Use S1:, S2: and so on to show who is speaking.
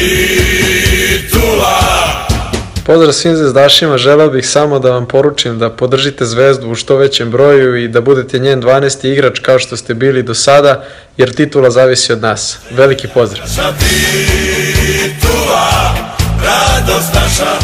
S1: titula! Pozdrav svim zvezdašima, želeo bih samo da vam poručim da podržite Zvezdu u što većem broju i da budete njen 12. igrač kao što ste bili do sada, jer titula zavisi od nas. Veliki pozdrav!
S2: Naša titula, radost naša!